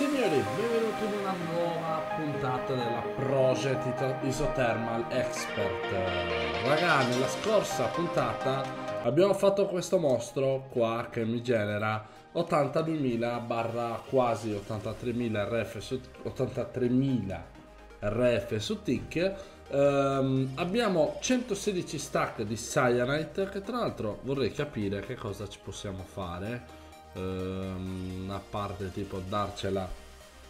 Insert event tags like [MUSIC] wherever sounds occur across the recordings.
Signori, benvenuti in una nuova puntata della Project Isothermal Expert. Raga, nella scorsa puntata abbiamo fatto questo mostro qua che mi genera 82.000 barra quasi 83.000 RF su, 83.000 RF su tick. Ehm, abbiamo 116 stack di Cyanite che tra l'altro vorrei capire che cosa ci possiamo fare ehm, a parte tipo darcela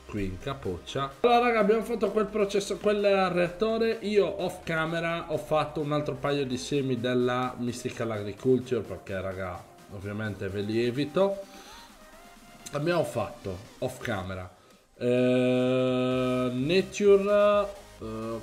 qui in capoccia. Allora raga abbiamo fatto quel processo quel reattore. Io off camera ho fatto un altro paio di semi della Mystical Agriculture perché raga ovviamente ve li evito. Abbiamo fatto off camera. Eh, nature eh,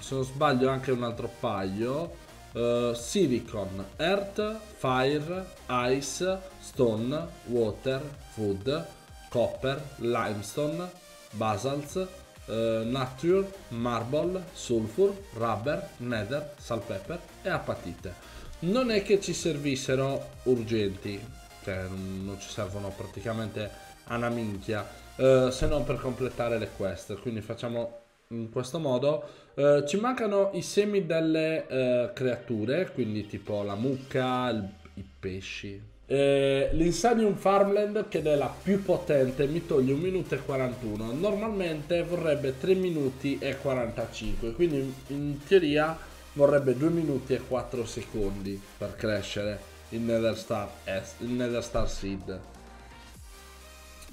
se non sbaglio anche un altro paio. Uh, silicon, earth, fire, ice, stone, water, food, copper, limestone, basalts, uh, nature, marble, sulfur, rubber, nether, salpepper e apatite. Non è che ci servissero urgenti, cioè non ci servono praticamente a una minchia, uh, se non per completare le quest, quindi facciamo in questo modo. Uh, ci mancano i semi delle uh, creature, quindi tipo la mucca, il, i pesci. Eh, L'Insanium Farmland, che è la più potente, mi toglie 1 minuto e 41. Normalmente vorrebbe 3 minuti e 45, quindi in, teoria vorrebbe 2 minuti e 4 secondi per crescere il Nether Star, il Nether Star Seed.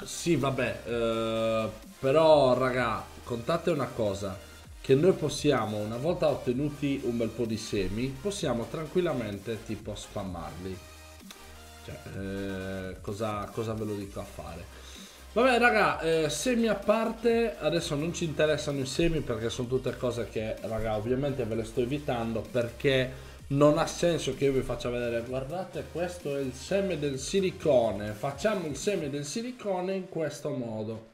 Sì, vabbè, eh, però raga, contate una cosa, che noi possiamo, una volta ottenuti un bel po' di semi, possiamo tranquillamente tipo spammarli. Cioè, eh, cosa, cosa ve lo dico a fare? Vabbè raga, eh, semi a parte, adesso non ci interessano i semi perché sono tutte cose che, raga, ovviamente ve le sto evitando perché non ha senso che io vi faccia vedere. Guardate questo è il seme del silicone. Facciamo il seme del silicone in questo modo.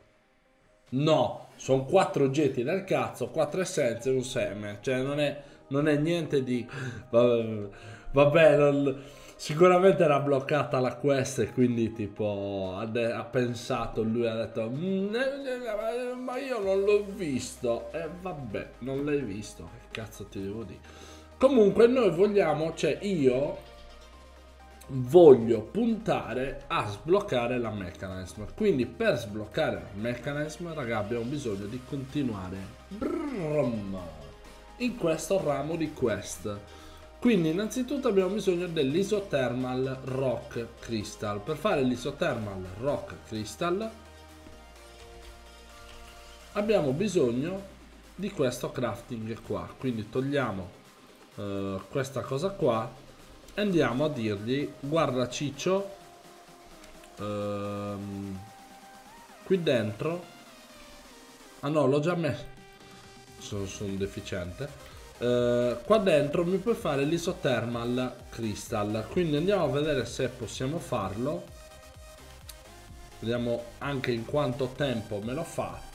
No sono quattro oggetti del cazzo quattro essenze e un seme. Cioè non è, non è niente di [LAUGHS] vabbè, vabbè non, sicuramente era bloccata la quest e quindi tipo ha, de- ha pensato lui ha detto mm, eh, ma io non l'ho visto e eh, vabbè non l'hai visto che cazzo ti devo dire Comunque noi vogliamo, cioè io voglio puntare a sbloccare la mechanism. Quindi per sbloccare la mechanism, raga, abbiamo bisogno di continuare in questo ramo di quest. Quindi innanzitutto abbiamo bisogno dell'isothermal rock crystal. Per fare l'isothermal rock crystal abbiamo bisogno di questo crafting qua. Quindi togliamo uh, questa cosa qua e andiamo a dirgli guarda ciccio uh, qui dentro ah no l'ho già messo sono, sono deficiente Uh, qua dentro mi puoi fare l'isothermal crystal quindi andiamo a vedere se possiamo farlo vediamo anche in quanto tempo me lo fa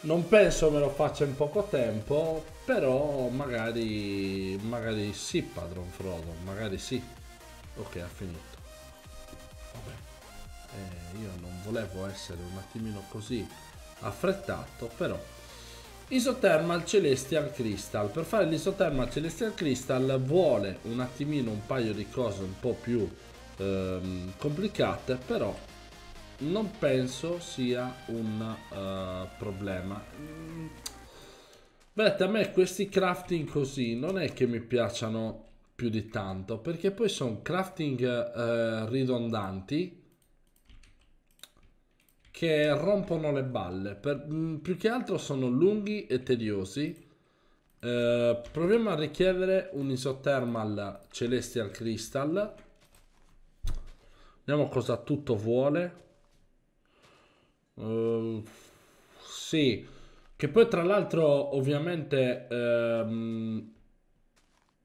non penso me lo faccia in poco tempo, però magari, magari sì, padron Frodo, magari sì. Ok, ha finito. Vabbè, eh, io non volevo essere un attimino così affrettato, però... Isothermal Celestial Crystal. Per fare l'Isothermal Celestial Crystal vuole un attimino un paio di cose un po' più ehm, complicate, però non penso sia un uh, problema. Mm. Vedete, a me questi crafting così non è che mi piacciono più di tanto, perché poi sono crafting uh, ridondanti che rompono le balle. Per, mh, mm, più che altro sono lunghi e tediosi. Uh, proviamo a richiedere un isothermal celestial crystal. Vediamo cosa tutto vuole. Uh, sì, che poi tra l'altro ovviamente um,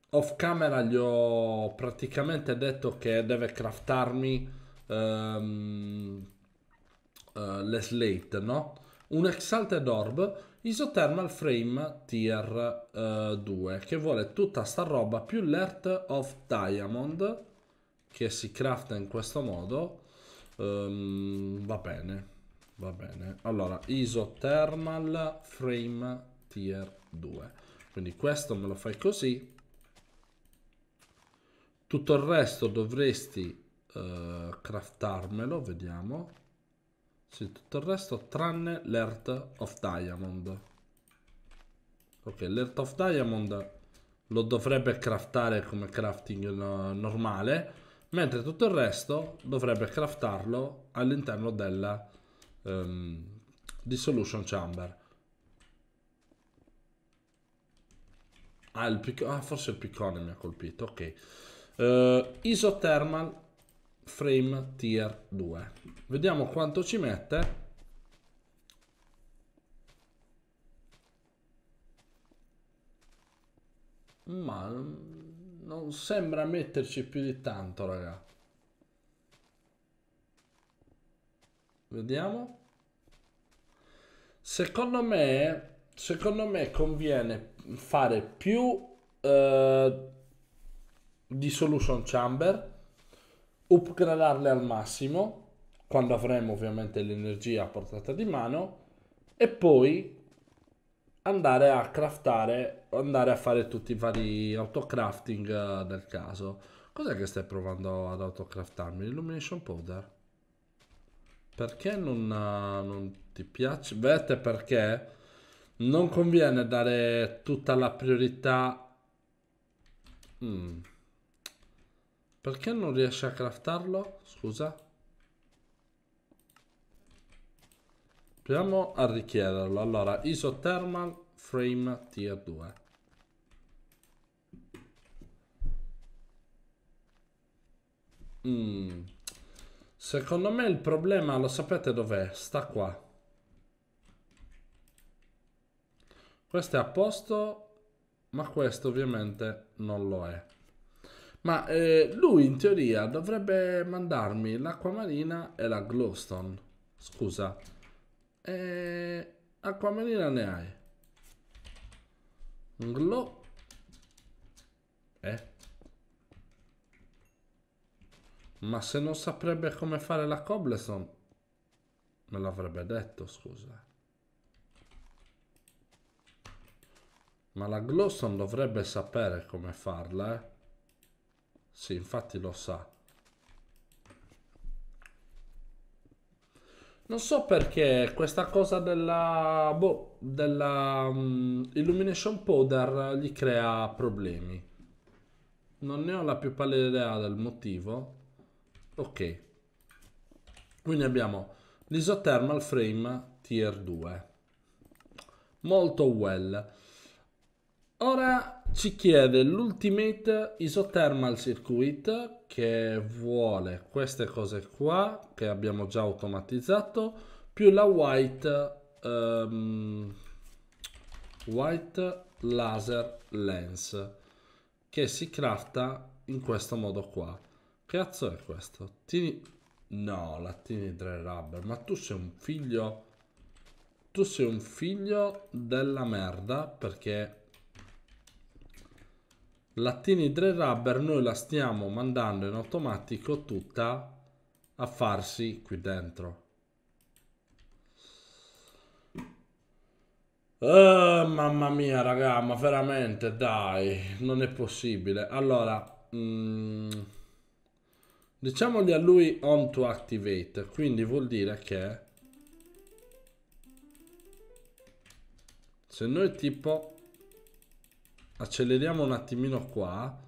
off camera gli ho praticamente detto che deve craftarmi um, uh, le slate, no? Un Exalted Orb Isothermal Frame Tier uh, 2 che vuole tutta sta roba più l'Earth of Diamond che si crafta in questo modo um, va bene Va bene. Allora, isothermal frame tier 2. Quindi questo me lo fai così. Tutto il resto dovresti uh, craftarmelo, vediamo. Sì, tutto il resto tranne l'Earth of Diamond. Ok, l'Earth of Diamond lo dovrebbe craftare come crafting normale, mentre tutto il resto dovrebbe craftarlo all'interno della um, Dissolution Chamber. Ah, ah, forse il piccone mi ha colpito, ok. Uh, isothermal frame tier 2. Vediamo quanto ci mette. Ma non sembra metterci più di tanto, raga. Vediamo. Secondo me, secondo me conviene fare più uh, di solution chamber, upgradarle al massimo, quando avremo ovviamente l'energia a portata di mano, e poi andare a craftare, andare a fare tutti i vari autocrafting uh, del caso. Cos'è che stai provando ad autocraftarmi? Illumination powder? Perché non, uh, non ti piace? Vedete perché non conviene dare tutta la priorità... Mm. Perché non riesci a craftarlo? Scusa. Proviamo a richiederlo. Allora, isothermal frame tier 2. Mm. Secondo me il problema, lo sapete dov'è? Sta qua. Questo è a posto, ma questo ovviamente non lo è. Ma eh, lui in teoria dovrebbe mandarmi l'acqua marina e la glowstone. Scusa. Eh, acqua marina ne hai. Glow. Eh. Ma se non saprebbe come fare la cobblestone, me l'avrebbe detto, scusa. Ma la glowstone dovrebbe sapere come farla, eh. Sì, infatti lo sa. Non so perché questa cosa della, boh, della um, Illumination Powder gli crea problemi. Non ne ho la più pallida idea del motivo. Ok. Quindi abbiamo l'Isothermal Frame Tier 2. Molto well. Ora ci chiede l'Ultimate Isothermal Circuit che vuole queste cose qua che abbiamo già automatizzato più la White um, White Laser Lens che si crafta in questo modo qua. Che cazzo è questo? Tini... No, la Tini Dry Rubber. Ma tu sei un figlio... Tu sei un figlio della merda perché la Tiny Dry Rubber noi la stiamo mandando in automatico tutta a farsi qui dentro. Oh, mamma mia raga, ma veramente dai, non è possibile. Allora, mm, diciamogli a lui on to activate, quindi vuol dire che se noi tipo acceleriamo un attimino qua,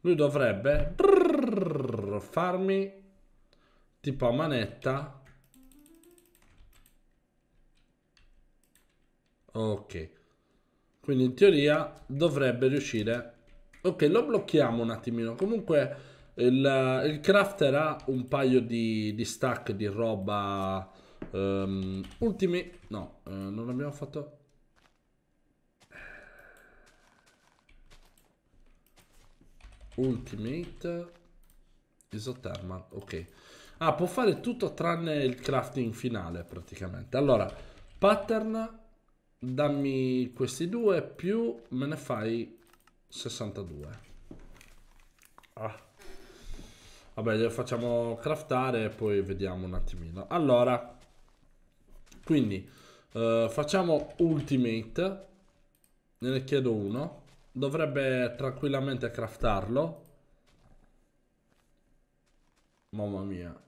lui dovrebbe farmi tipo a manetta. Ok. Quindi in teoria dovrebbe riuscire... Ok, lo blocchiamo un attimino. Comunque il, il crafter ha un paio di, di stack di roba... Um, ultimi... No, uh, non abbiamo fatto... Ultimate Isothermal, ok. Ah, può fare tutto tranne il crafting finale praticamente. Allora, pattern, dammi questi due più me ne fai 62. Ah. Vabbè, lo facciamo craftare e poi vediamo un attimino. Allora, Quindi uh, facciamo ultimate, ne chiedo uno, dovrebbe tranquillamente craftarlo. Mamma mia.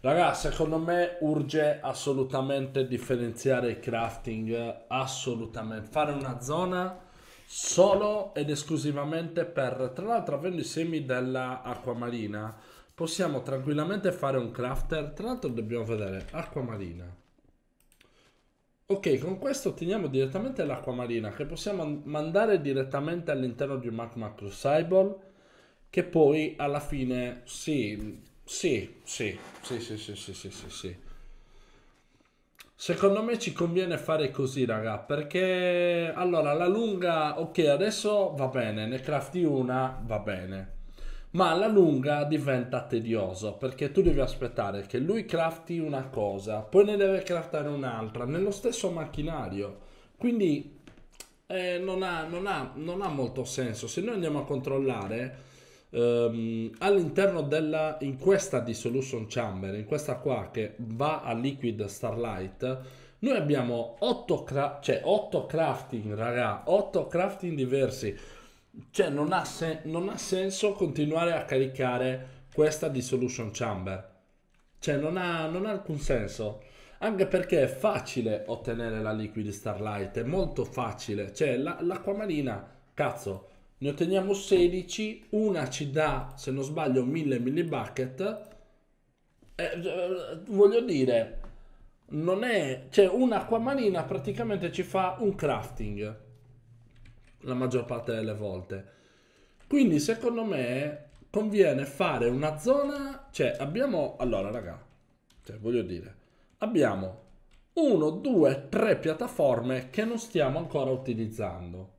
Ragazzi, secondo me urge assolutamente differenziare il crafting, assolutamente. Fare una zona solo ed esclusivamente per, tra l'altro avendo i semi della acquamarina, possiamo tranquillamente fare un crafter. Tra l'altro dobbiamo vedere acquamarina. Ok, con questo otteniamo direttamente l'acquamarina che possiamo mandare direttamente all'interno di un magma crucible che poi alla fine, sì, sì, sì, sì, sì, sì, sì, sì, sì, sì. Secondo me ci conviene fare così, raga, perché allora la lunga, ok, adesso va bene, ne crafti una, va bene ma alla lunga diventa tedioso perché tu devi aspettare che lui crafti una cosa, poi ne deve craftare un'altra nello stesso macchinario. Quindi eh, non, ha, non, ha, non, ha, molto senso. Se noi andiamo a controllare ehm, all'interno della, in questa dissolution chamber, in questa qua che va a liquid starlight, noi abbiamo 8, cra- cioè 8 crafting, raga, 8 crafting diversi cioè non ha, sen- non ha senso continuare a caricare questa dissolution chamber. Cioè non ha, non ha alcun senso. Anche perché è facile ottenere la liquid starlight, è molto facile. Cioè la, l'acqua marina, cazzo, ne otteniamo 16, una ci dà, se non sbaglio, 1000 millibucket. Eh, voglio dire, non è... Cioè un'acqua marina praticamente ci fa un crafting la maggior parte delle volte. Quindi secondo me conviene fare una zona, cioè abbiamo, allora raga, cioè voglio dire, abbiamo uno, due, tre piattaforme che non stiamo ancora utilizzando.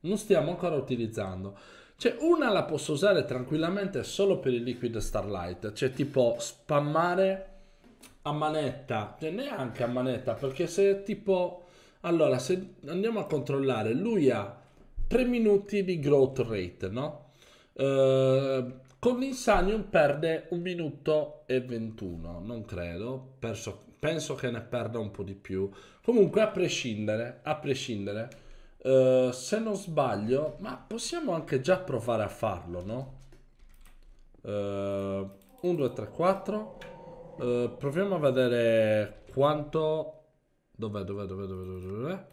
Non stiamo ancora utilizzando. Cioè, una la posso usare tranquillamente solo per il Liquid Starlight, cioè tipo spammare a manetta, cioè neanche a manetta, perché se tipo... Allora, se andiamo a controllare, lui ha 3 minuti di growth rate, no? Uh, con l'Insanium perde 1 minuto e 21, non credo, Perso, penso che ne perda un po' di più. Comunque a prescindere, a prescindere, uh, se non sbaglio, ma possiamo anche già provare a farlo, no? Uh, 1, 2, 3, 4. Uh, proviamo a vedere quanto... Dov'è, dov'è, dov'è, dov'è, dov'è? dov'è?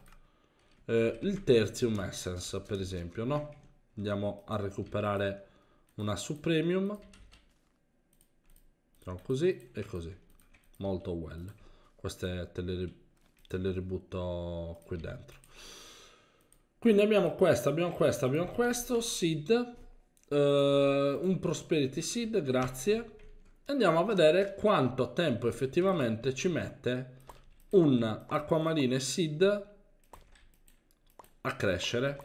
Eh, il tertium essence per esempio no? Andiamo a recuperare una su premium facciamo così e così. Molto well. Queste te le, te le ributto qui dentro. Quindi abbiamo questo abbiamo questo abbiamo questo seed eh, un prosperity seed grazie. Andiamo a vedere quanto tempo effettivamente ci mette un acquamarine seed a crescere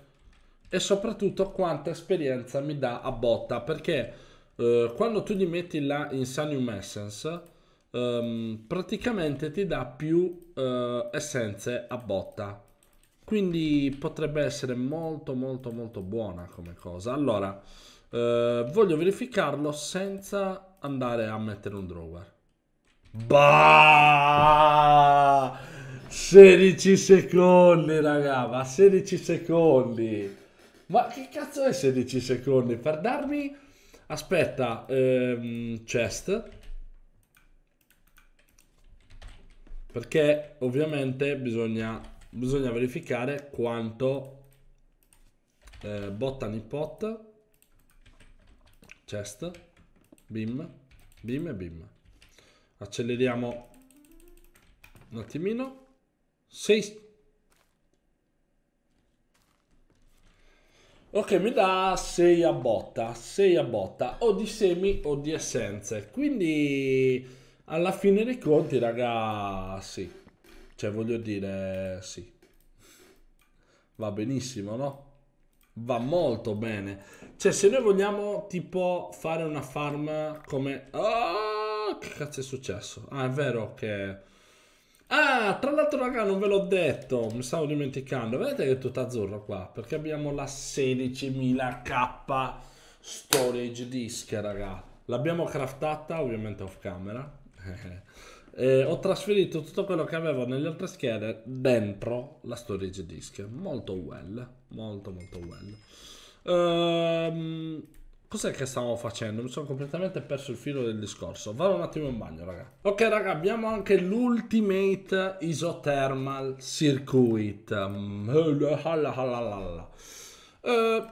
e soprattutto quanta esperienza mi dà a botta perché eh, quando tu gli metti la Insanium Essence ehm, praticamente ti dà più eh, essenze a botta. Quindi potrebbe essere molto molto molto buona come cosa. Allora eh, voglio verificarlo senza andare a mettere un drawer. Bah 16 secondi, raga, ma 16 secondi. Ma che cazzo è 16 secondi? Per darmi... Aspetta, ehm, chest. Perché ovviamente bisogna, bisogna verificare quanto eh, botany pot. Chest. Bim. Bim e bim. Acceleriamo un attimino. 6 Ok, mi dà 6 a botta, 6 a botta, o di semi o di essenze. Quindi alla fine dei conti, raga, sì. Cioè, voglio dire, sì. Va benissimo, no? Va molto bene. Cioè, se noi vogliamo, tipo, fare una farm come... Oh, che cazzo è successo? Ah, è vero che Ah, tra l'altro raga non ve l'ho detto, mi stavo dimenticando. Vedete che è tutto azzurro qua, perché abbiamo la 16.000k storage disk, raga. L'abbiamo craftata ovviamente off camera. [LAUGHS] E ho trasferito tutto quello che avevo nelle altre schede dentro la storage disk. Molto well, molto molto well. Ehm, cos'è che stavamo facendo? Mi sono completamente perso il filo del discorso. Vado un attimo in bagno, raga. Ok, raga, abbiamo anche l'Ultimate Isothermal Circuit. Uh,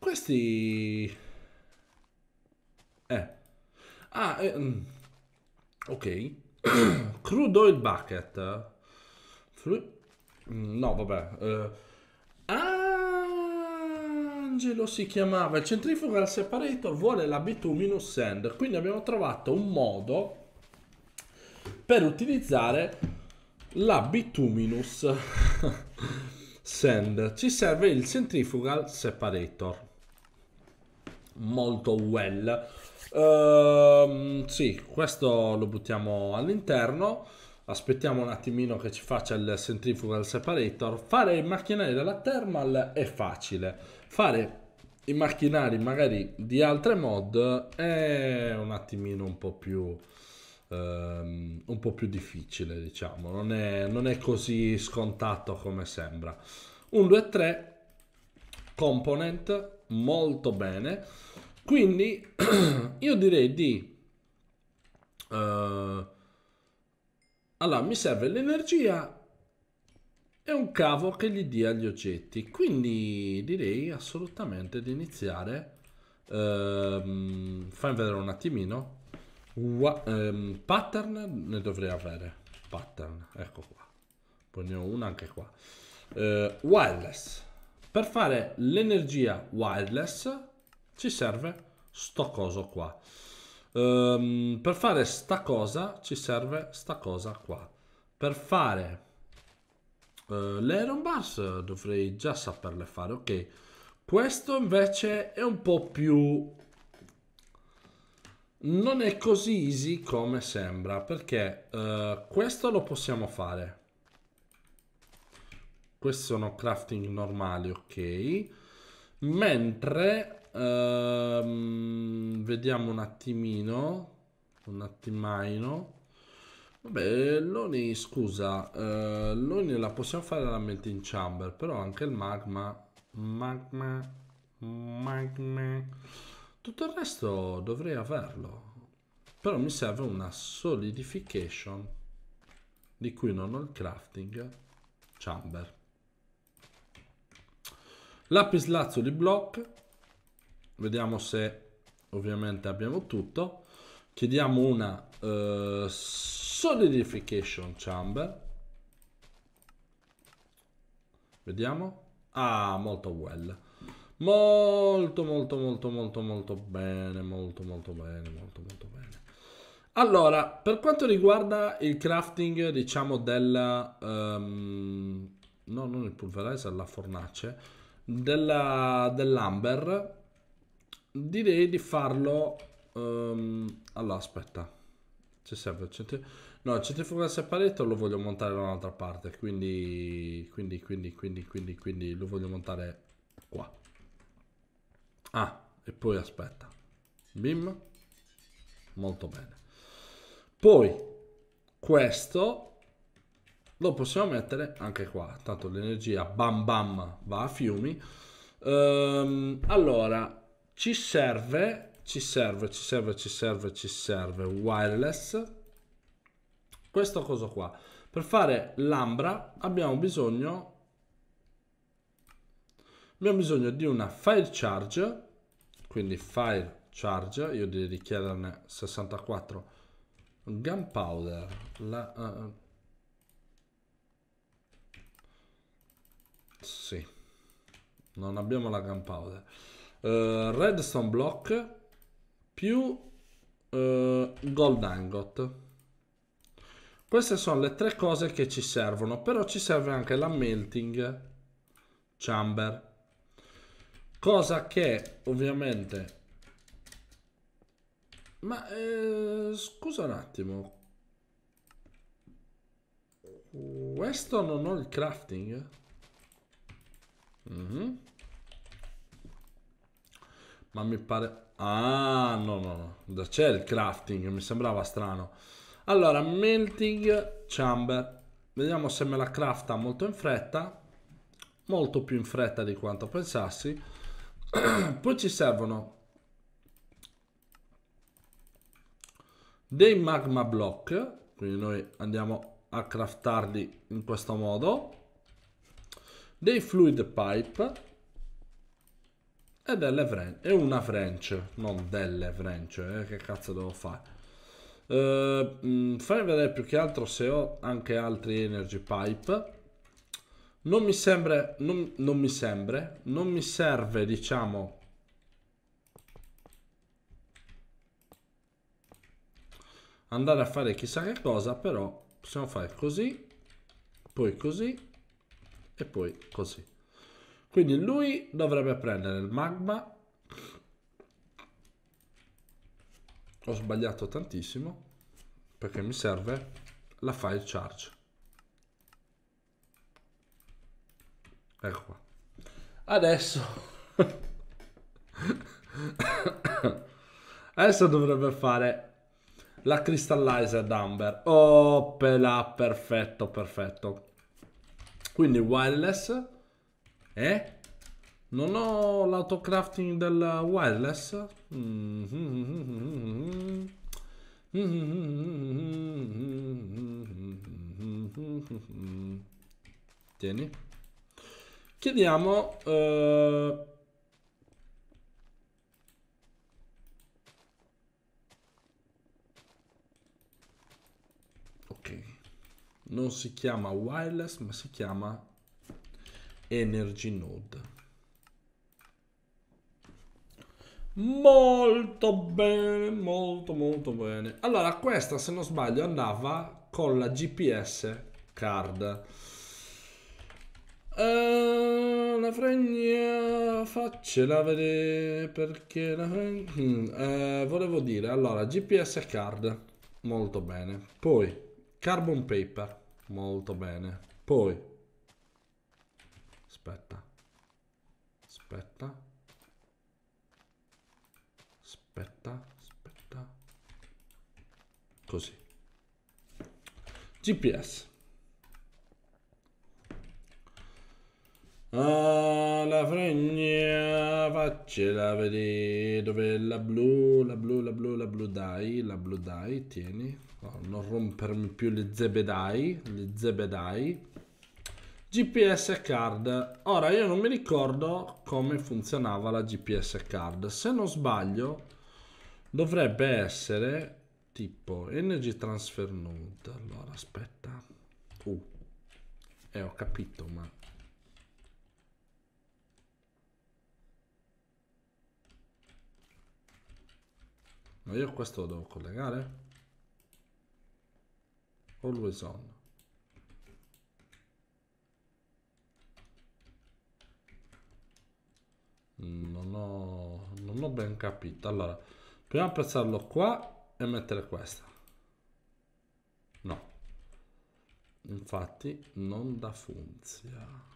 questi... Eh. Ah, eh, mm. ok. [COUGHS] Crude Oil Bucket. Fru- no, vabbè. Uh, Angelo si chiamava. Il centrifugal separator vuole la bituminous sand. Quindi abbiamo trovato un modo per utilizzare la bituminous [LAUGHS] sand. Ci serve il centrifugal separator. Molto well. Uh, sì, questo lo buttiamo all'interno. Aspettiamo un attimino che ci faccia il centrifugal separator. Fare i macchinari della thermal è facile. Fare i macchinari magari di altre mod è un attimino un po' più um, un po' più difficile diciamo. Non è, non è così scontato come sembra. Un 2 3 component molto bene. Quindi [CLEARS THROAT] io direi di... Uh, allora, mi serve l'energia e un cavo che gli dia gli oggetti. Quindi direi assolutamente di iniziare. Uh, fammi vedere un attimino. Wa um, pattern ne dovrei avere. Pattern, ecco qua. Poi ne ho una anche qua. Uh, wireless. Per fare l'energia wireless ci serve sto coso qua. Um, per fare sta cosa ci serve sta cosa qua. Per fare uh, le Iron Bars dovrei già saperle fare. Ok, questo invece è un po' più... Non è così easy come sembra perché uh, questo lo possiamo fare. Questi sono crafting normali, ok. Mentre Ehm, vediamo un attimino. Un attimino. Vabbè, l'Oni, scusa, uh, l'Oni la possiamo fare la melting chamber, però anche il magma, magma, magma, tutto il resto dovrei averlo. Però mi serve una solidification, di cui non ho il crafting, chamber. Lapis lazuli block, Vediamo se ovviamente abbiamo tutto. Chiediamo una uh, solidification chamber. Vediamo. Ah, molto well. Molto, molto, molto, molto, molto bene. Molto, molto bene, molto, molto bene. Allora, per quanto riguarda il crafting, diciamo, della... Um, no, non il pulverizer, la fornace. Della, dell'amber direi di farlo um, allora aspetta ci serve il centri... no il centrifugal separator lo voglio montare da un'altra parte quindi quindi quindi quindi quindi quindi lo voglio montare qua. Ah e poi aspetta. Bim. Molto bene. Poi questo lo possiamo mettere anche qua. Tanto l'energia bam bam va a fiumi. Um, allora ci serve, ci serve, ci serve, ci serve, ci serve wireless. Questo cosa qua. Per fare l'ambra abbiamo bisogno abbiamo bisogno di una fire charge quindi fire charge io direi di chiederne 64 gunpowder. La, uh, sì non abbiamo la gunpowder. Uh, redstone block più uh, gold angot queste sono le tre cose che ci servono però ci serve anche la melting chamber cosa che ovviamente ma eh, scusa un attimo questo non ho il crafting mm -hmm. Ma mi pare... Ah, no, no, no. C'è il crafting, mi sembrava strano. Allora, melting chamber. Vediamo se me la crafta molto in fretta. Molto più in fretta di quanto pensassi. [CLEARS THROAT] Poi ci servono dei magma block. Quindi noi andiamo a craftarli in questo modo. Dei fluid pipe e delle e una French non delle French eh, che cazzo devo fare uh, mh, fammi vedere più che altro se ho anche altri energy pipe non mi sembra non, non mi sembra non mi serve diciamo andare a fare chissà che cosa però possiamo fare così poi così e poi così quindi lui dovrebbe prendere il magma. Ho sbagliato tantissimo perché mi serve la file charge. Ecco qua. Adesso [COUGHS] Adesso dovrebbe fare la crystallizer amber. Oh, perfetto, perfetto. Quindi wireless eh? Non ho l'autocrafting del wireless? Tieni. Chiediamo... Uh... Ok. Non si chiama wireless, ma si chiama Energy Node. Molto bene, molto molto bene. Allora, questa se non sbaglio andava con la GPS card. Uh, la fregna faccela vedere perché la fregna... uh, volevo dire, allora, GPS card, molto bene. Poi, carbon paper, molto bene. Poi, aspetta aspetta aspetta aspetta così GPS Ah, la fregna, faccela vedere dove la blu, la blu, la blu, la blu dai, la blu dai, tieni. Oh, non rompermi più le zebedai, le zebedai. GPS card. Ora io non mi ricordo come funzionava la GPS card. Se non sbaglio dovrebbe essere tipo Energy Transfer Node. Allora aspetta. Uh. Eh ho capito ma... Ma io questo lo devo collegare? Always on. Non ho, non ho ben capito. Allora, proviamo a piazzarlo qua e mettere questa. No. Infatti non da funzione.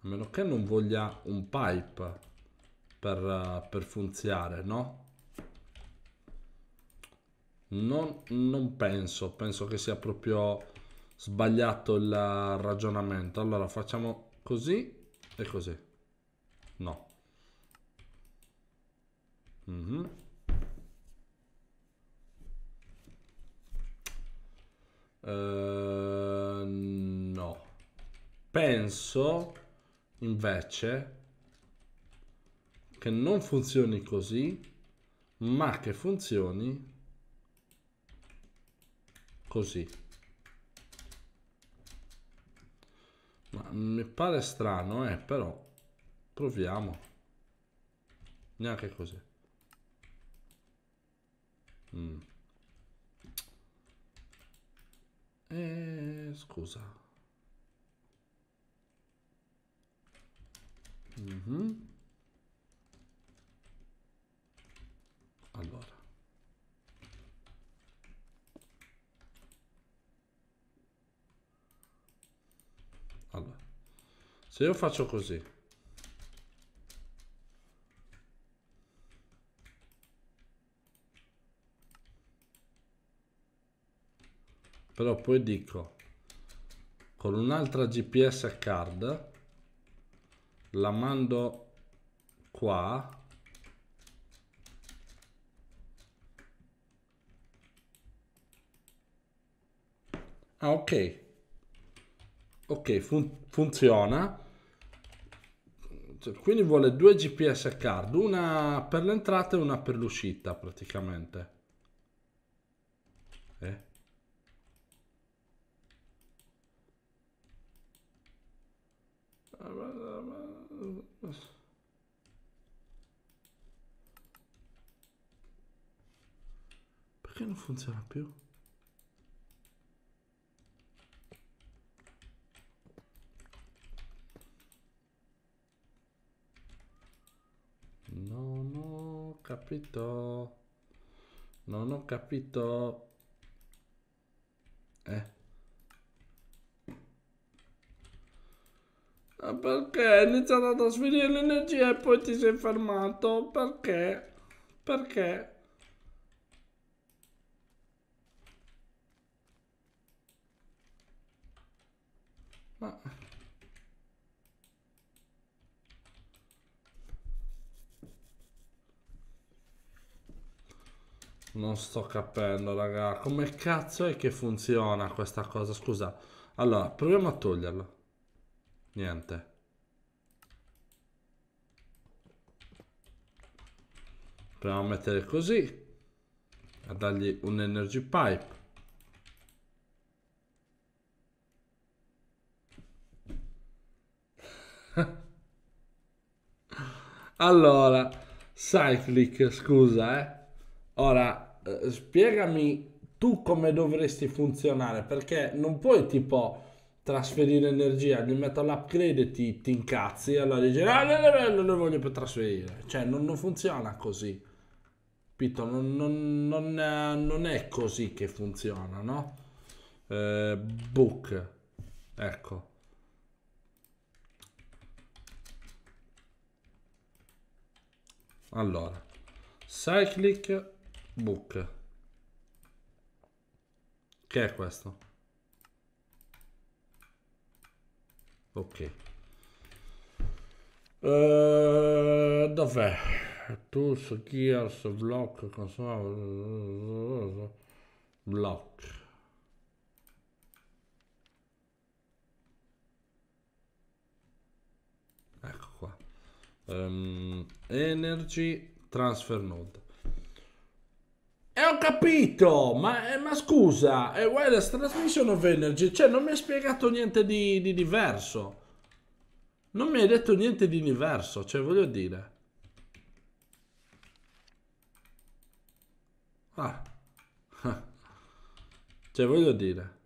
A meno che non voglia un pipe per, per funzionare, no? Non, non penso, penso che sia proprio sbagliato il ragionamento. Allora facciamo così e così. No. Mm -hmm. uh, no. Penso invece che non funzioni così, ma che funzioni così. Ma mi pare strano, eh, però proviamo. Neanche così. Mm. Eh, scusa. Mm -hmm. Allora. Allora, se io faccio così, però poi dico con un'altra GPS card la mando qua ah ok. Ok fun funziona. Cioè, quindi vuole due GPS card una per l'entrata e una per l'uscita praticamente eh Perché non funziona più? Non ho capito. Non ho capito. Eh. Ma perché hai iniziato a trasferire l'energia e poi ti sei fermato? Perché? Perché? Non sto capendo, raga. Come cazzo è che funziona questa cosa? Scusa. Allora, proviamo a toglierlo. Niente. Proviamo a mettere così. A dargli un energy pipe. [LAUGHS] allora, Cyclic, scusa, eh. Ora, eh, spiegami tu come dovresti funzionare, perché non puoi tipo trasferire energia, gli metto l'upgrade e ti, ti incazzi, e allora dici, ah, non, non, non voglio più trasferire. Cioè, non, non funziona così. Capito? Non, non, non, non, è così che funziona, no? Eh, book. Ecco. Allora, cyclic book. Che è questo? Ok. Uh, dov'è? Tools, gears, block, console, block. Ecco qua. Um, energy transfer node. E ho capito, ma, eh, ma scusa, è wireless transmission of energy, cioè non mi hai spiegato niente di, di diverso. Non mi hai detto niente di diverso, cioè voglio dire. Ah. [LAUGHS] Cioè voglio dire.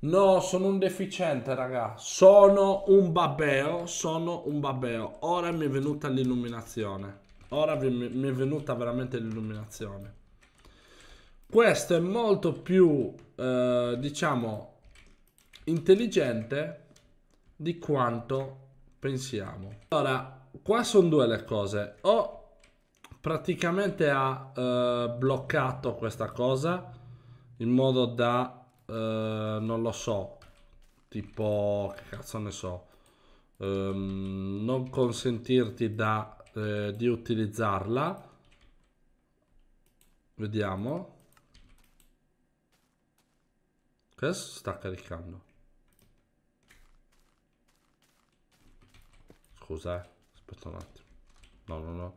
No, sono un deficiente, raga. Sono un babbeo, sono un babbeo. Ora mi è venuta l'illuminazione. Ora mi è venuta veramente l'illuminazione. Questo è molto più, eh, diciamo, intelligente di quanto pensiamo. Allora, qua sono due le cose. O praticamente ha eh, bloccato questa cosa in modo da, eh, non lo so, tipo, che cazzo ne so, ehm, non consentirti da eh, di utilizzarla. Vediamo. Questo sta caricando. Scusa eh. aspetta un attimo. No no no.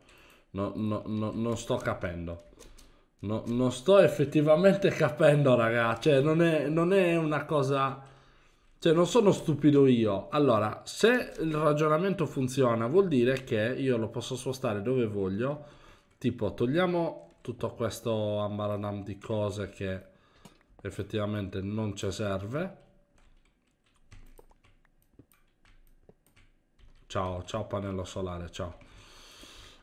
No, no, no non sto capendo. No, non sto effettivamente capendo ragazzi cioè non è, non è una cosa cioè, non sono stupido io. Allora, se il ragionamento funziona, vuol dire che io lo posso spostare dove voglio. Tipo, togliamo tutto questo ambaranam di cose che effettivamente non ci serve. Ciao, ciao pannello solare, ciao.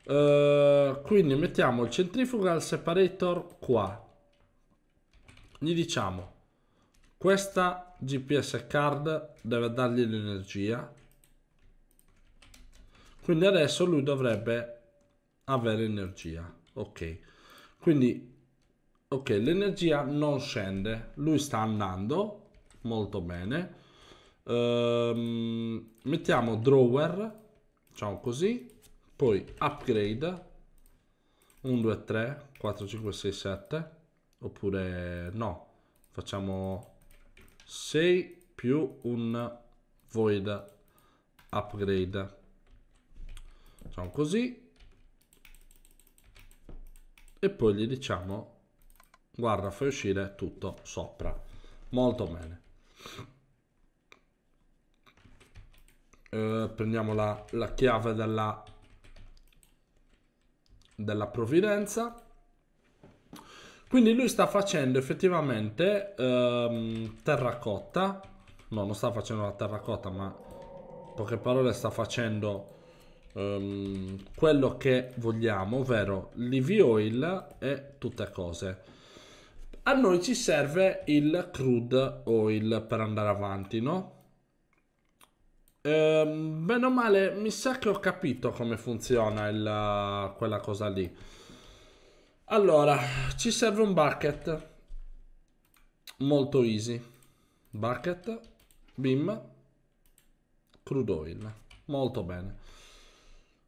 Uh, quindi mettiamo il centrifugal separator qua. Gli diciamo questa GPS card deve dargli l'energia. Quindi adesso lui dovrebbe avere energia. Ok. Quindi ok l'energia non scende lui sta andando molto bene ehm, mettiamo drawer facciamo così poi upgrade 1 2 3 4 5 6 7 oppure no facciamo 6 più un void upgrade. Facciamo così. E poi gli diciamo guarda fai uscire tutto sopra. Molto bene. Eh, prendiamo la, la chiave della della provvidenza quindi lui sta facendo effettivamente ehm, terracotta no non sta facendo la terracotta ma poche parole sta facendo um, quello che vogliamo, ovvero l'EV oil e tutte cose. A noi ci serve il crude oil per andare avanti, no? Eh, bene o male, mi sa che ho capito come funziona il, quella cosa lì. Allora, ci serve un bucket. Molto easy. Bucket, beam, crude oil. Molto bene.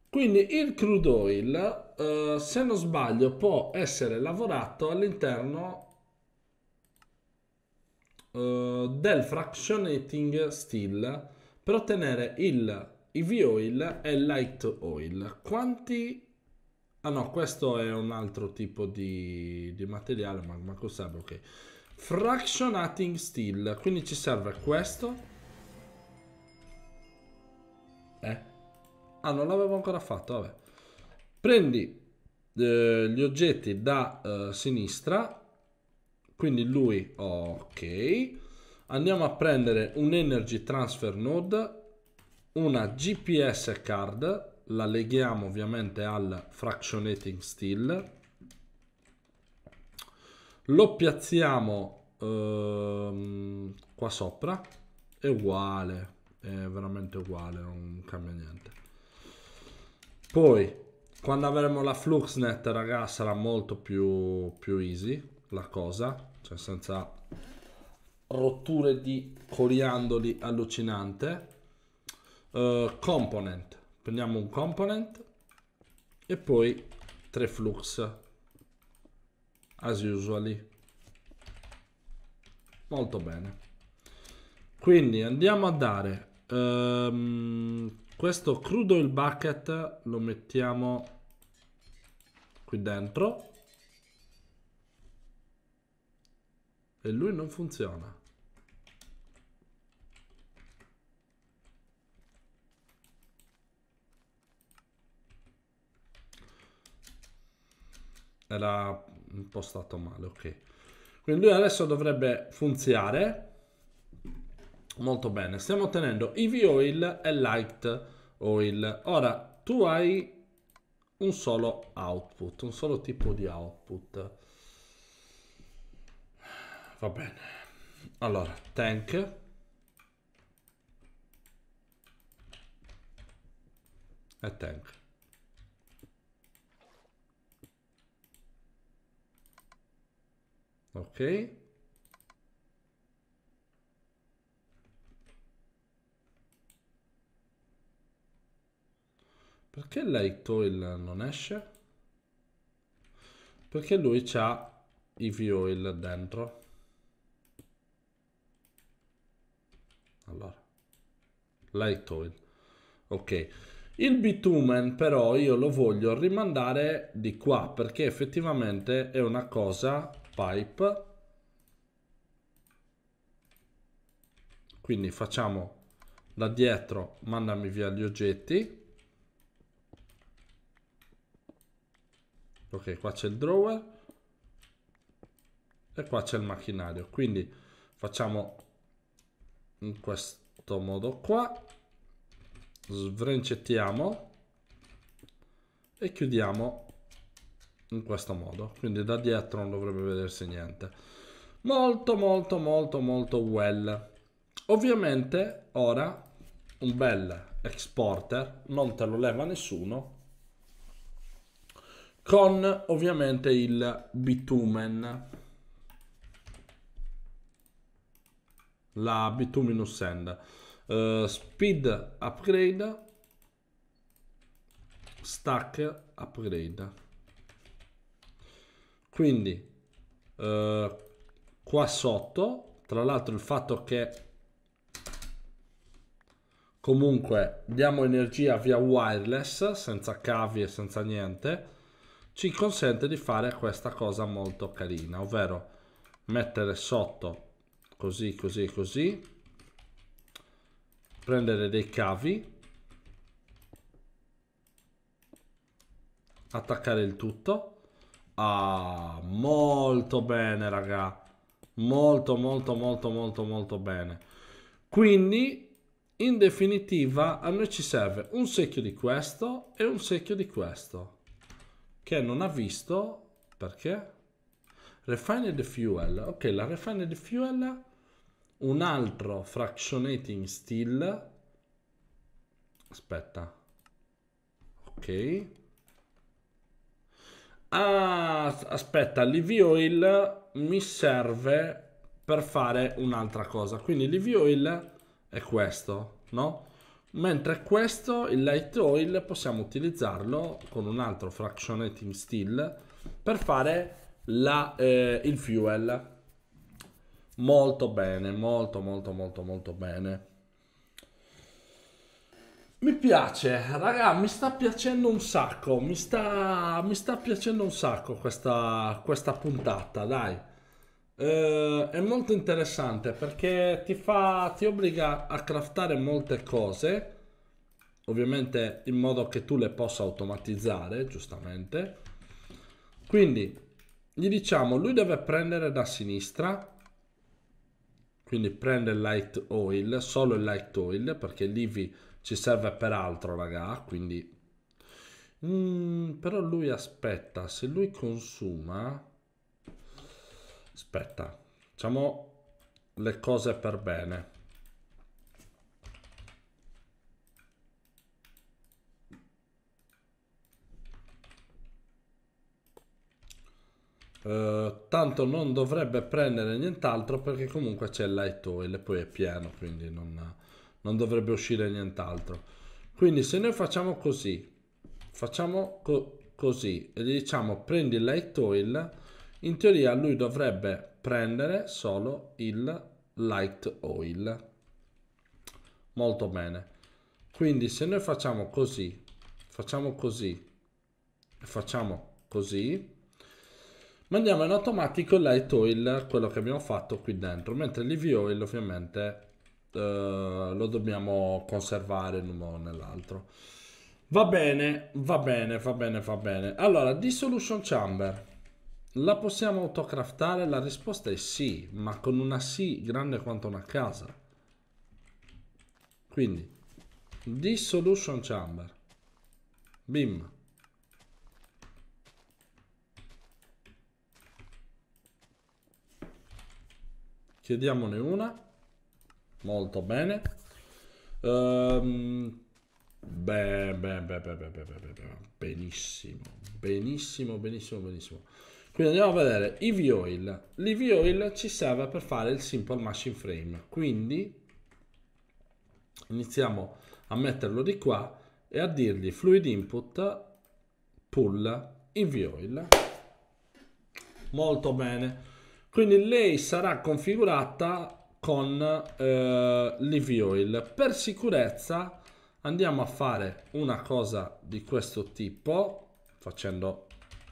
Quindi il crude oil, eh, se non sbaglio, può essere lavorato all'interno eh, del fractionating steel per ottenere il EV oil e light oil. Quanti... Ah no, questo è un altro tipo di, di materiale, ma, ma cosa? Ok. Fractionating steel, quindi ci serve questo. Eh? Ah, non l'avevo ancora fatto, vabbè. Prendi eh, gli oggetti da eh, sinistra, quindi lui, ok. Andiamo a prendere un Energy Transfer Node, una GPS card, la leghiamo ovviamente al Fractionating Steel, lo piazziamo ehm, qua sopra, è uguale, è veramente uguale, non cambia niente. Poi, quando avremo la Fluxnet, raga, sarà molto più, più easy la cosa, cioè senza rotture di coriandoli allucinante. Uh, component, prendiamo un component e poi tre flux as usually. Molto bene. Quindi andiamo a dare um, questo crudo il bucket lo mettiamo qui dentro. E lui non funziona era impostato male ok. Quindi lui adesso dovrebbe funzionare molto bene. Stiamo ottenendo EV oil e light oil. Ora tu hai un solo output un solo tipo di output. Va bene. Allora tank. E tank ok Perché Light Oil non esce? Perché lui ha EV Oil dentro. Allora. Light Oil. Ok. Il bitumen però io lo voglio rimandare di qua perché effettivamente è una cosa pipe. Quindi facciamo da dietro, mandami via gli oggetti. ok qua c'è il drawer. E qua c'è il macchinario. Quindi facciamo in questo modo qua. Svrencettiamo e chiudiamo in questo modo quindi da dietro non dovrebbe vedersi niente molto molto molto molto well ovviamente ora un bel exporter non te lo leva nessuno con ovviamente il bitumen. La bituminous end. Uh, speed upgrade. Stack upgrade. Quindi uh, qua sotto, tra l'altro il fatto che comunque diamo energia via wireless senza cavi e senza niente ci consente di fare questa cosa molto carina ovvero mettere sotto così così così prendere dei cavi attaccare il tutto ah molto bene raga. Molto molto molto molto molto bene. Quindi in definitiva a noi ci serve un secchio di questo e un secchio di questo che non ha visto perché? Refined fuel. Ok la refined fuel un altro fractionating steel. Aspetta. Ok ah, aspetta l'EV oil mi serve per fare un'altra cosa quindi l'EV oil è questo, no? Mentre questo, il light oil, possiamo utilizzarlo con un altro fractionating steel per fare la, eh, il fuel. Molto bene, molto molto molto molto bene. Mi piace, raga, mi sta piacendo un sacco, mi sta, mi sta piacendo un sacco questa, questa puntata, dai. Eh, è molto interessante perché ti fa, ti obbliga a craftare molte cose, ovviamente in modo che tu le possa automatizzare, giustamente. Quindi gli diciamo, lui deve prendere da sinistra, quindi prende light oil, solo il light oil, perché l'IVI ci serve per altro, raga, quindi... Mm, però lui aspetta, se lui consuma Aspetta, facciamo le cose per bene. Uh, tanto non dovrebbe prendere nient'altro perché comunque c'è il light oil e poi è pieno quindi non, non dovrebbe uscire nient'altro. Quindi se noi facciamo così facciamo co così e gli diciamo prendi il light oil in teoria lui dovrebbe prendere solo il light oil. Molto bene. Quindi se noi facciamo così facciamo così e facciamo così mandiamo in automatico il light oil quello che abbiamo fatto qui dentro mentre l'EV oil ovviamente eh, lo dobbiamo conservare in un modo o nell'altro va bene va bene va bene va bene allora dissolution chamber la possiamo autocraftare? La risposta è sì, ma con una sì grande quanto una casa. Quindi, dissolution chamber. Bim. Chiediamone una. Molto bene. Um, beh, beh, beh, beh, beh, beh, beh, beh, benissimo. Benissimo, benissimo, benissimo. Quindi andiamo a vedere EV Oil. L'EV Oil ci serve per fare il Simple Machine Frame. Quindi iniziamo a metterlo di qua e a dirgli Fluid Input Pull EV Oil. Molto bene. Quindi lei sarà configurata con eh, l'EV Oil. Per sicurezza andiamo a fare una cosa di questo tipo facendo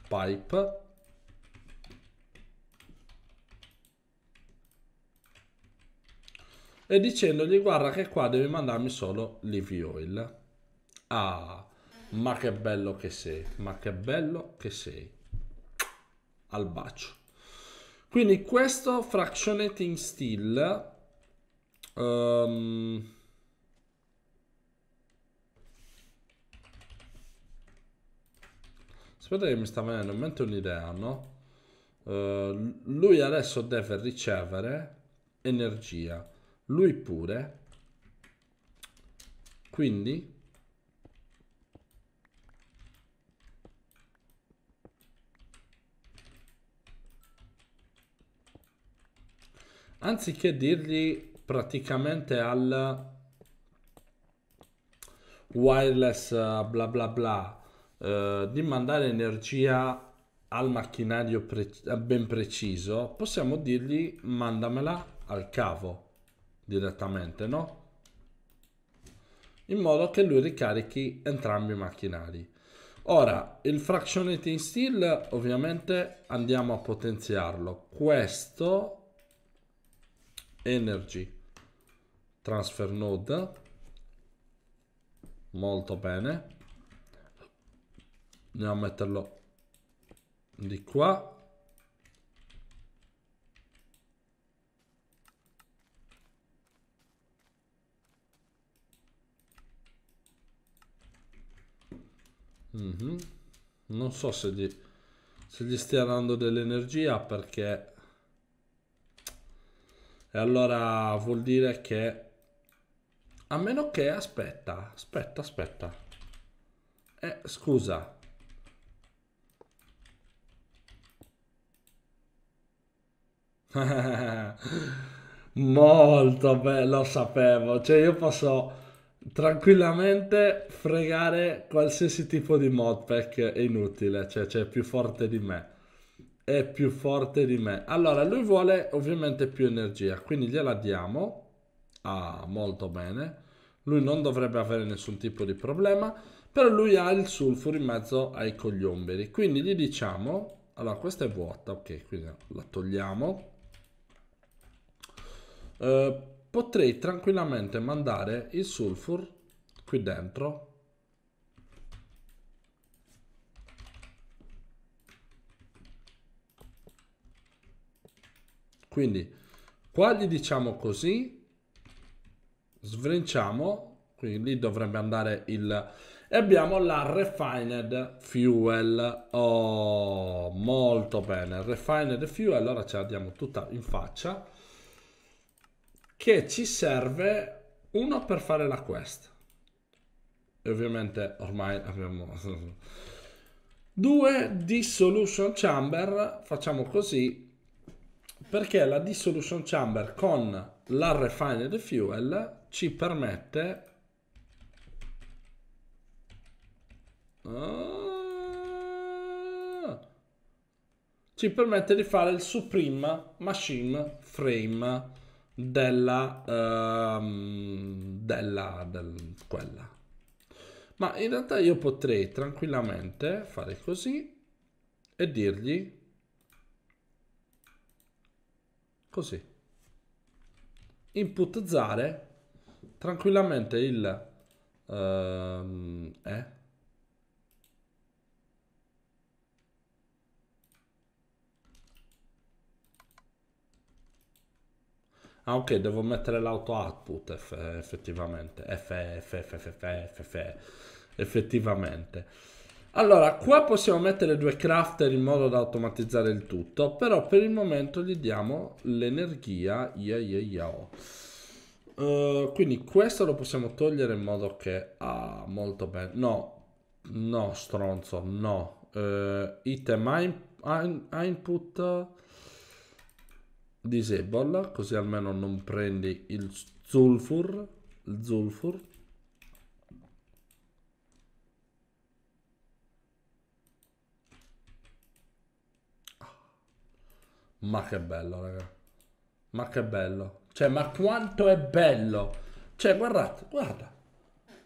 pipe e dicendogli guarda che qua devi mandarmi solo l'EV oil. Ah, ma che bello che sei, ma che bello che sei. Al bacio. Quindi questo fractionating steel um, aspetta che mi sta venendo in mente un'idea, no? Uh, lui adesso deve ricevere energia lui pure quindi anziché dirgli praticamente al wireless bla bla bla eh, di mandare energia al macchinario pre- ben preciso, possiamo dirgli mandamela al cavo direttamente, no? In modo che lui ricarichi entrambi i macchinari. Ora, il fractionating steel ovviamente andiamo a potenziarlo. Questo energy. Transfer node. Molto bene. Andiamo a metterlo di qua. Mm -hmm. non so se gli, se gli stia dando dell'energia perché allora vuol dire che a meno che aspetta aspetta aspetta eh scusa [LAUGHS] Molto bello, lo sapevo. Cioè, io posso tranquillamente fregare qualsiasi tipo di modpack, è inutile, cioè, cioè è più forte di me. È più forte di me. Allora, lui vuole ovviamente più energia, quindi gliela diamo. Ah, molto bene. Lui non dovrebbe avere nessun tipo di problema, però lui ha il sulfur in mezzo ai cogliomberi. Quindi gli diciamo... Allora, questa è vuota, ok, quindi la togliamo eh, potrei tranquillamente mandare il sulfur qui dentro quindi qua gli diciamo così svrinciamo quindi lì dovrebbe andare il e abbiamo la refined fuel. Oh molto bene refined fuel. Ora ce la diamo tutta in faccia che ci serve uno per fare la quest. E ovviamente ormai abbiamo [LAUGHS] due dissolution chamber facciamo così perché la dissolution chamber con la refined fuel ci permette ah, ci permette di fare il supreme machine frame della, uh, della del, quella. Ma in realtà io potrei tranquillamente fare così e dirgli così. Inputizzare tranquillamente il uh, eh, Ah ok, devo mettere l'auto output effettivamente. F, F, F, F, F, F, effettivamente. Allora, qua possiamo mettere due crafter in modo da automatizzare il tutto, però per il momento gli diamo l'energia. Yeah, yeah, yeah. Uh, quindi questo lo possiamo togliere in modo che... Ah, molto bene. No, no, stronzo, no. Uh, item input disable così almeno non prendi il sulfur il sulfur ma che bello raga. Ma che bello. Cioè ma quanto è bello. Cioè guardate guarda.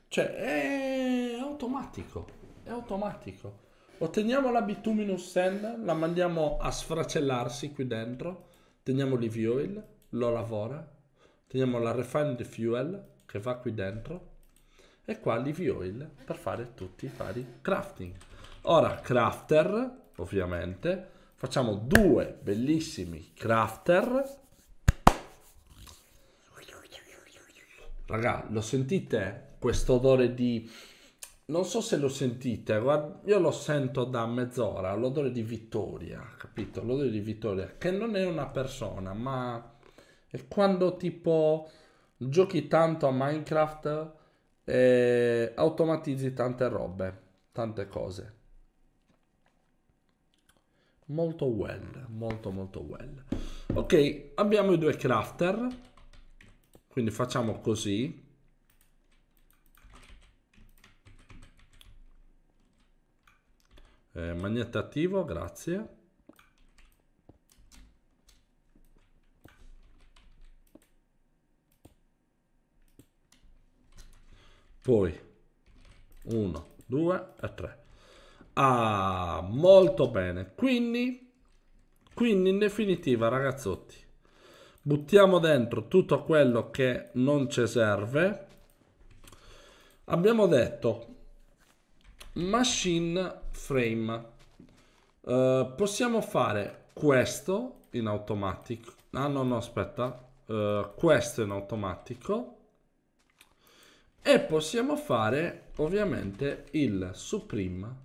Cioè è automatico è automatico. Otteniamo la bituminous sand la mandiamo a sfracellarsi qui dentro. Teniamo l'EV oil, lo lavora, teniamo la refined fuel che va qui dentro. E qua l'EV oil per fare tutti i vari crafting. Ora crafter, ovviamente, facciamo due bellissimi crafter. Raga, lo sentite questo odore di non so se lo sentite, guarda, io lo sento da mezz'ora, l'odore di Vittoria, capito? L'odore di Vittoria, che non è una persona, ma è quando tipo giochi tanto a Minecraft e automatizzi tante robe, tante cose. Molto well, molto molto well. Ok, abbiamo i due crafter. Quindi facciamo così. Eh, magnete attivo, grazie. Poi 1, 2 e 3. Ah, molto bene. Quindi, quindi in definitiva, ragazzotti, buttiamo dentro tutto quello che non ci serve. Abbiamo detto machine frame. Uh, possiamo fare questo in automatico. Ah no, no, aspetta. Uh, questo in automatico e possiamo fare ovviamente il Supreme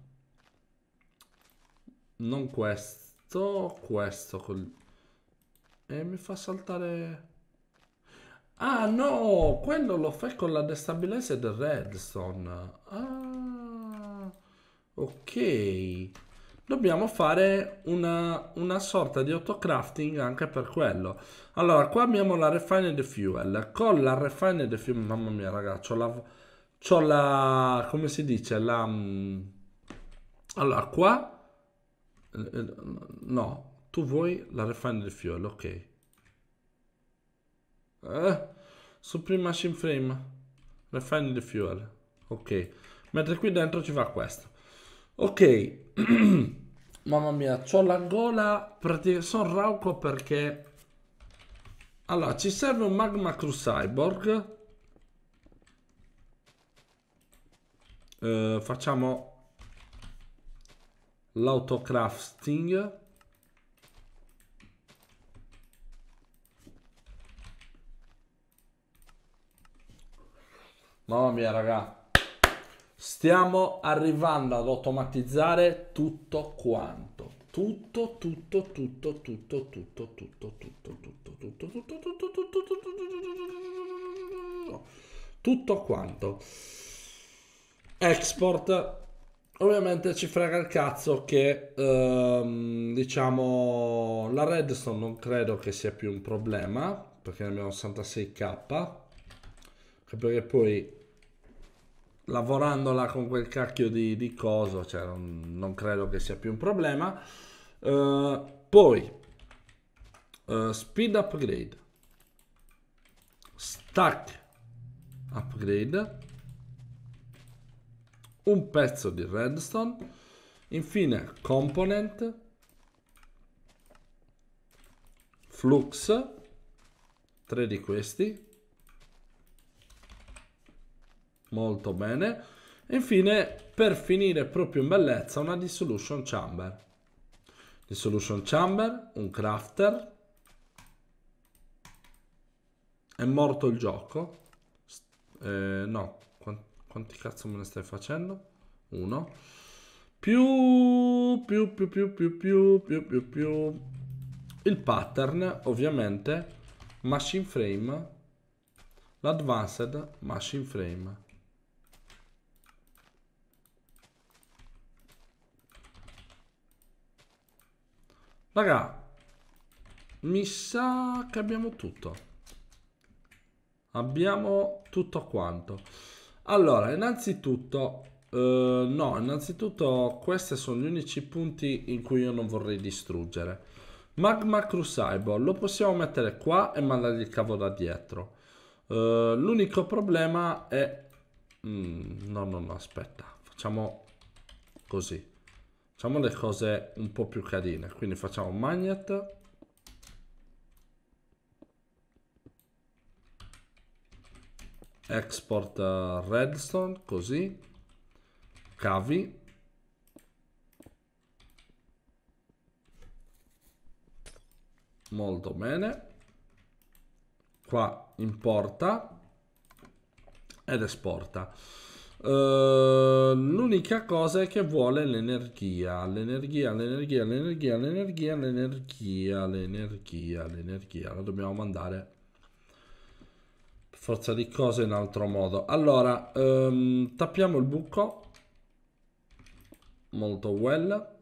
non questo questo col... e mi fa saltare ah no quello lo fai con la destabilizzer del redstone ah ok dobbiamo fare una, una sorta di autocrafting anche per quello. Allora, qua abbiamo la refined fuel. Con la refined fuel, mamma mia ragazzi, ho la, c'ho la, come si dice, la... Mm, allora, qua, no, tu vuoi la refined fuel, ok. Eh, Supreme Machine Frame, refined fuel, ok. Mentre qui dentro ci va questo. Ok, [CLEARS THROAT] mamma mia, ho la gola, sono rauco perché... Allora, ci serve un Magma Crew Cyborg. Uh, facciamo l'autocrafting. Mamma mia, raga. Stiamo arrivando ad automatizzare tutto quanto. Tutto, tutto, tutto, tutto, tutto, tutto, tutto, tutto, tutto, tutto, tutto, tutto, tutto, tutto, tutto quanto. Export. Ovviamente ci frega il cazzo che diciamo la redstone non credo che sia più un problema perché ne abbiamo 66k perché poi lavorandola con quel cacchio di, di coso, cioè non, non, credo che sia più un problema. Uh, poi, uh, speed upgrade, stack upgrade, un pezzo di redstone, infine component, flux, tre di questi, Molto bene. E infine, per finire proprio in bellezza, una dissolution chamber. Dissolution chamber, un crafter. È morto il gioco. Eh, no, quanti cazzo me ne stai facendo? Uno. Più, più, più, più, più, più, più, più, più. Il pattern, ovviamente, machine frame. L'advanced machine frame. Raga, mi sa che abbiamo tutto. Abbiamo tutto quanto. Allora, innanzitutto, eh, no, innanzitutto questi sono gli unici punti in cui io non vorrei distruggere. Magma Crucible lo possiamo mettere qua e mandargli il cavo da dietro. Uh, L'unico problema è... Mm, no, no, no, aspetta. Facciamo così. Facciamo le cose un po' più carine. Quindi facciamo magnet. Export uh, redstone, così. Cavi. Molto bene. Qua importa ed esporta. Uh, l'unica cosa è che vuole l'energia, l'energia, l'energia, l'energia, l'energia, l'energia, l'energia, l'energia. La dobbiamo mandare forza di cose in altro modo. Allora, um, tappiamo il buco. Molto well.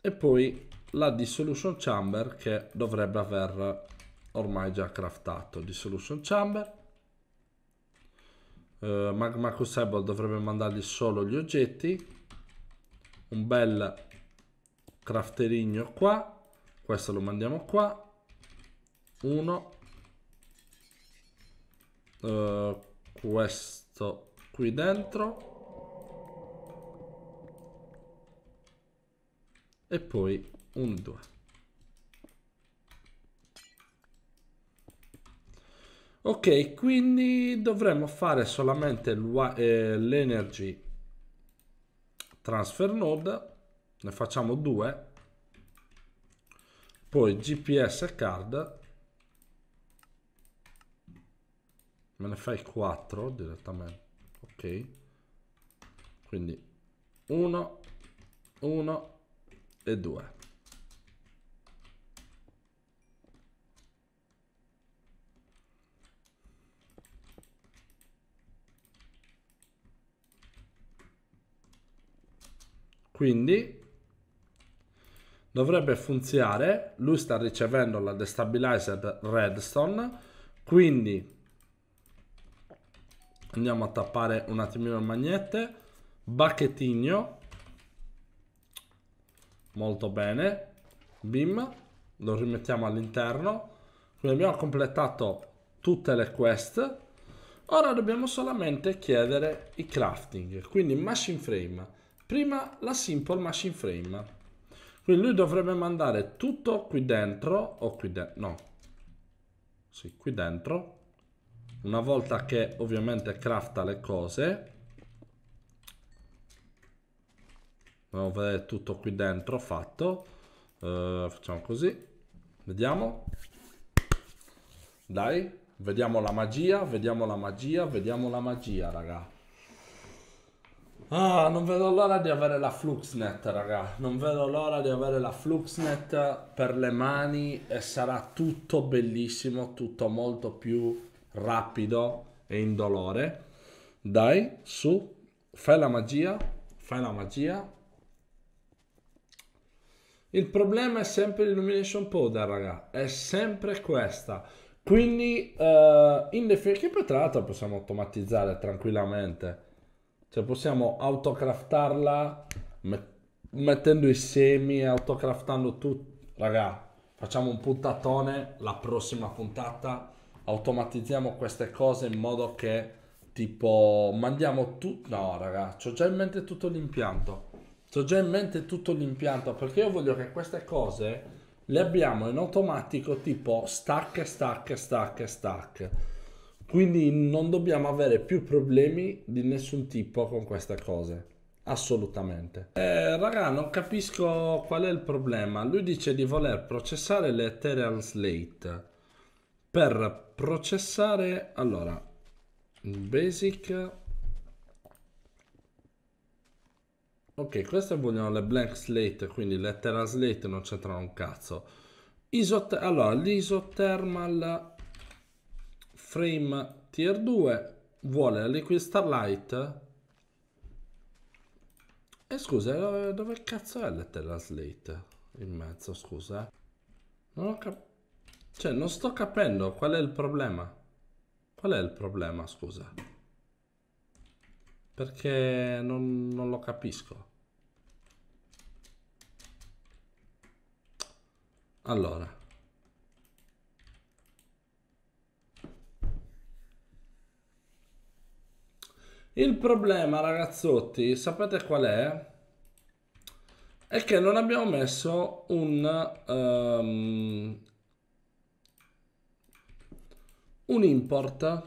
E poi la dissolution chamber che dovrebbe aver ormai già craftato dissolution chamber uh, magma crucible dovrebbe mandargli solo gli oggetti un bel crafterigno qua questo lo mandiamo qua uno uh, questo qui dentro. E poi un 2 ok quindi dovremmo fare solamente eh, l'energy transfer node. Ne facciamo due. Poi gps card me ne fai 4 direttamente ok? Quindi 1 1 e 2 quindi dovrebbe funzionare lui sta ricevendo la destabilized redstone quindi andiamo a tappare un attimino il magnete. Bacchettino molto bene. Bim. Lo rimettiamo all'interno. Quindi abbiamo completato tutte le quest. Ora dobbiamo solamente chiedere i crafting. Quindi machine frame. Prima la simple machine frame. Quindi lui dovrebbe mandare tutto qui dentro o qui dentro no. Sì qui dentro una volta che ovviamente crafta le cose Dobbiamo vedere tutto qui dentro fatto. Uh, facciamo così. Vediamo. Dai, vediamo la magia, vediamo la magia, vediamo la magia, raga. Ah, non vedo l'ora di avere la Fluxnet, raga. Non vedo l'ora di avere la Fluxnet per le mani e sarà tutto bellissimo, tutto molto più rapido e indolore. Dai, su, fai la magia, fai la magia. Il problema è sempre l'illumination powder, raga. È sempre questa. Quindi, uh, in definitiva, che poi tra l'altro possiamo automatizzare tranquillamente. Cioè, possiamo autocraftarla met mettendo i semi, autocraftando tutto. Raga, facciamo un puntatone. La prossima puntata automatizziamo queste cose in modo che, tipo, mandiamo tutto. No, raga, ho già in mente tutto l'impianto ho già in mente tutto l'impianto perché io voglio che queste cose le abbiamo in automatico tipo stack, stack, stack, stack. Quindi non dobbiamo avere più problemi di nessun tipo con queste cose. Assolutamente. Eh, raga, non capisco qual è il problema. Lui dice di voler processare le Ethereal Slate. Per processare... Allora, basic Ok, queste vogliono le blank slate, quindi le terra slate non c'entrano un cazzo. Isot allora, l'isothermal frame tier 2 vuole la liquid starlight. E eh, scusa, dove, dove cazzo è la terra slate? In mezzo, scusa. Non ho capito. Cioè, non sto capendo qual è il problema. Qual è il problema, scusa? Perché non, non lo capisco. Allora. Il problema, ragazzotti, sapete qual è? È che non abbiamo messo un... Um, un import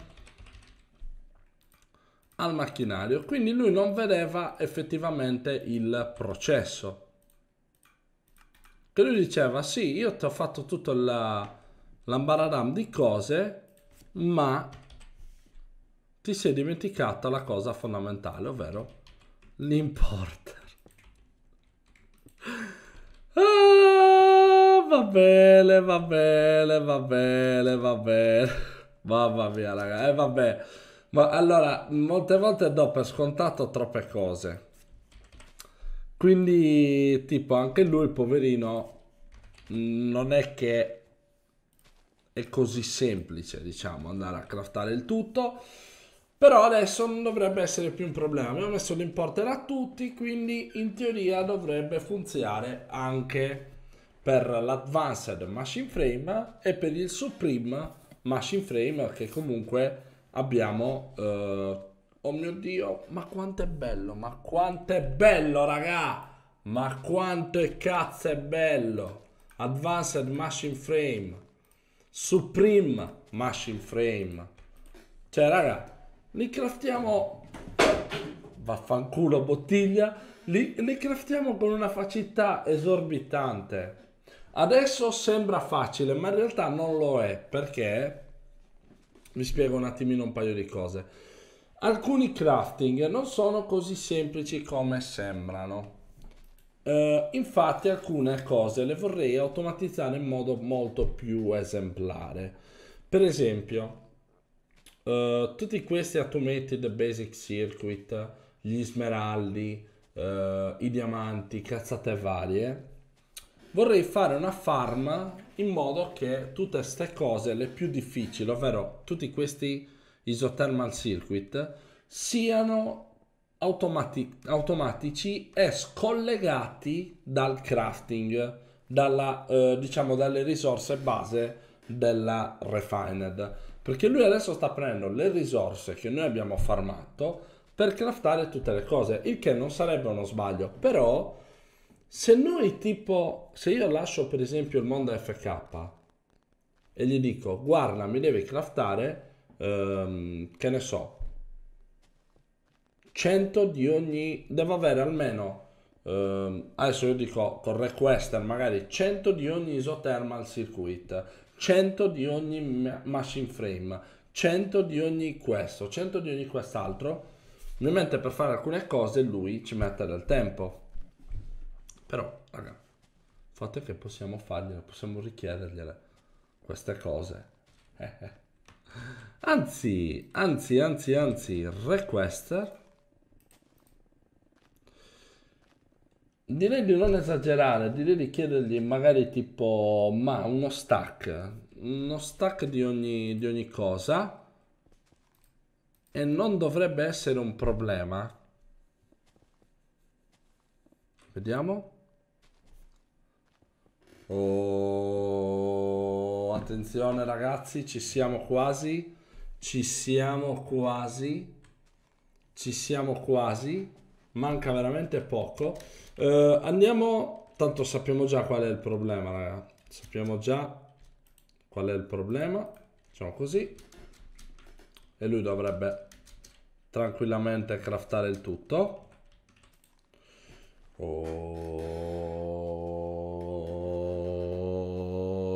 al macchinario. Quindi lui non vedeva effettivamente il processo. Che lui diceva sì io ti ho fatto tutto l'ambaradam di cose ma ti sei dimenticata la cosa fondamentale ovvero l'importer. [LAUGHS] Ah, va bene va bene va bene va bene mamma mia raga eh vabbè ma allora, molte volte do per scontato troppe cose. Quindi, tipo, anche lui, poverino, non è che è così semplice, diciamo, andare a craftare il tutto. Però adesso non dovrebbe essere più un problema. Abbiamo messo l'importer a tutti, quindi in teoria dovrebbe funzionare anche per l'Advanced Machine Frame e per il Supreme Machine Frame che comunque abbiamo... Eh, oh mio Dio, ma quanto è bello, ma quanto è bello raga! Ma quanto è cazzo è bello! Advanced Machine Frame Supreme Machine Frame Cioè raga li craftiamo vaffanculo bottiglia li, li craftiamo con una facilità esorbitante adesso sembra facile ma in realtà non lo è perché vi spiego un attimino un paio di cose alcuni crafting non sono così semplici come sembrano Uh, infatti alcune cose le vorrei automatizzare in modo molto più esemplare. Per esempio, Uh, tutti questi automated basic circuit, gli smeraldi, uh, i diamanti, cazzate varie, vorrei fare una farm in modo che tutte queste cose, le più difficili, ovvero tutti questi isothermal circuit, siano automati- automatici e scollegati dal crafting, dalla, uh, diciamo dalle risorse base della refined perché lui adesso sta prendendo le risorse che noi abbiamo farmato per craftare tutte le cose, il che non sarebbe uno sbaglio. Però, se noi tipo, se io lascio per esempio il mondo FK e gli dico, guarda, mi devi craftare, ehm, che ne so, 100 di ogni, devo avere almeno Uh, adesso io dico con requester magari 100 di ogni isothermal circuit 100 di ogni machine frame, 100 di ogni questo, 100 di ogni quest'altro. Ovviamente per fare alcune cose lui ci mette del tempo. Però, raga, il fatto è che possiamo fargliele, possiamo richiedergliele queste cose. Eh, eh. Anzi, anzi, anzi, anzi, requester Direi di non esagerare, direi di chiedergli magari tipo, ma uno stack, uno stack di ogni, di ogni cosa e non dovrebbe essere un problema. Vediamo. Oh, attenzione ragazzi, ci siamo quasi, ci siamo quasi, ci siamo quasi, manca veramente poco. Uh, andiamo, tanto sappiamo già qual è il problema, raga. Sappiamo già qual è il problema. Facciamo così. E lui dovrebbe tranquillamente craftare il tutto. Oh,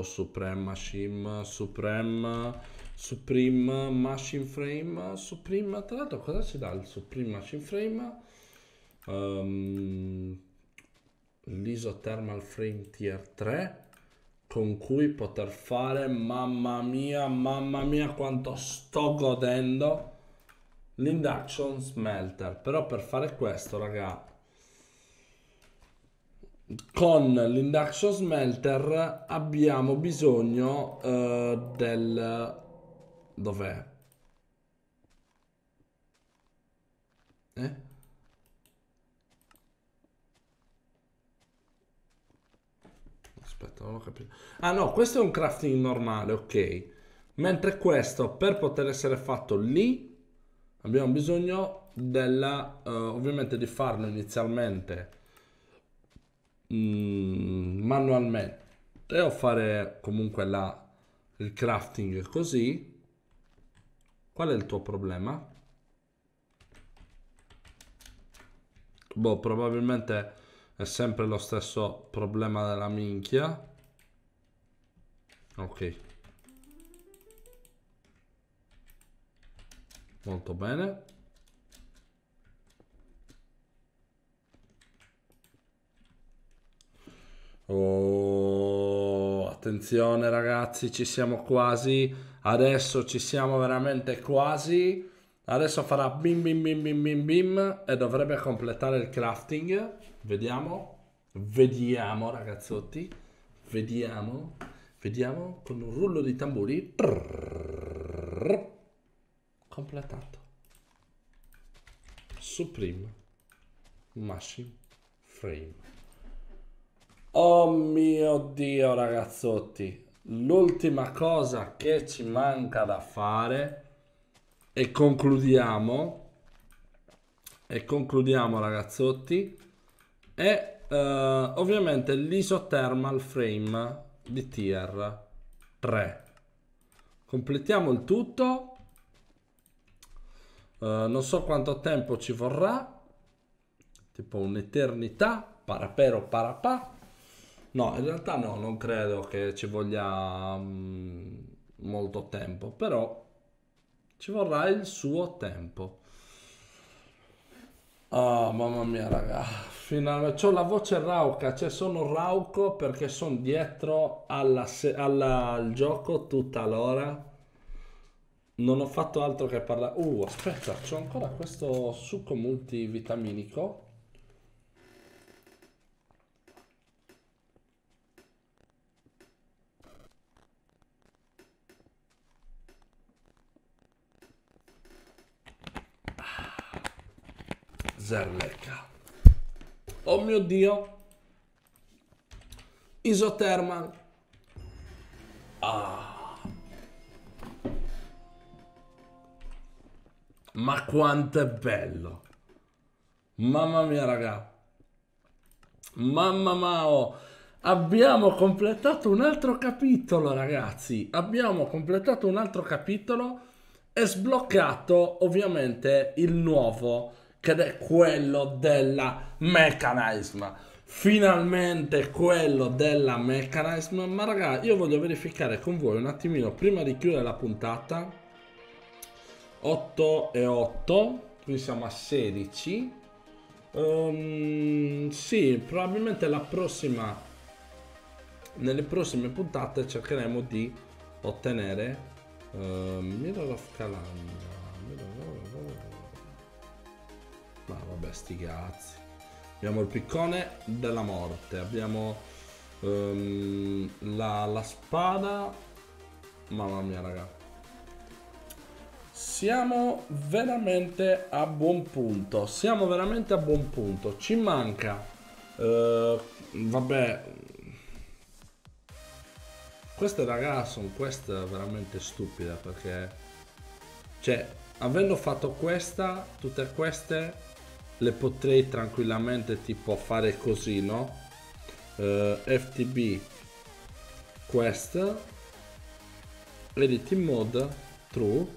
Supreme Machine, Supreme, Supreme Machine Frame, Supreme, tra l'altro cosa ci dà il Supreme Machine Frame? Um, l'isothermal frame tier 3 con cui poter fare mamma mia mamma mia quanto sto godendo l'induction smelter però per fare questo raga con l'induction smelter abbiamo bisogno uh, del dov'è eh aspetta, non ho capito. Ah no, questo è un crafting normale, ok. Mentre questo, per poter essere fatto lì, abbiamo bisogno della, uh, ovviamente di farlo inizialmente mm, manualmente o fare comunque la, il crafting così. Qual è il tuo problema? Boh, probabilmente è sempre lo stesso problema della minchia. Ok. Molto bene. Oh, attenzione ragazzi, ci siamo quasi. Adesso ci siamo veramente quasi. Adesso farà bim bim bim bim bim bim e dovrebbe completare il crafting. Vediamo. Vediamo ragazzotti. vediamo, vediamo con un rullo di tamburi. Completato. Supreme Machine Frame. Oh mio Dio ragazzotti, l'ultima cosa che ci manca da fare e concludiamo e concludiamo ragazzotti è uh, ovviamente l'isothermal frame di tier 3 completiamo il tutto. Uh, non so quanto tempo ci vorrà. Tipo un'eternità parapero parapà no in realtà no non credo che ci voglia um, molto tempo però ci vorrà il suo tempo Oh, mamma mia, raga. Finalmente ho la voce rauca, cioè sono rauco perché sono dietro alla se- alla- al gioco tutta l'ora. Non ho fatto altro che parlare. Uh, aspetta, c'ho ancora questo succo multivitaminico. Zerleca. Oh mio Dio. Isothermal. Ah. Ma quanto è bello. Mamma mia, raga. Mamma mia. Abbiamo completato un altro capitolo, ragazzi. Abbiamo completato un altro capitolo e sbloccato ovviamente il nuovo che è quello della mechanism. Finalmente quello della mechanism. Ma raga, io voglio verificare con voi un attimino prima di chiudere la puntata. 8 e 8, qui siamo a 16. Um, ehm, sì, probabilmente la prossima nelle prossime puntate cercheremo di ottenere uh, Mirror of Calendar vabbè, sti cazzi. Abbiamo il piccone della morte. Abbiamo um, la, la spada. Mamma mia, raga. Siamo veramente a buon punto. Siamo veramente a buon punto. Ci manca. Uh, vabbè. Queste ragazze sono queste veramente stupide perché. Cioè, avendo fatto questa, tutte queste le potrei tranquillamente tipo fare così, no? Uh, eh, FTB quest editing mode true.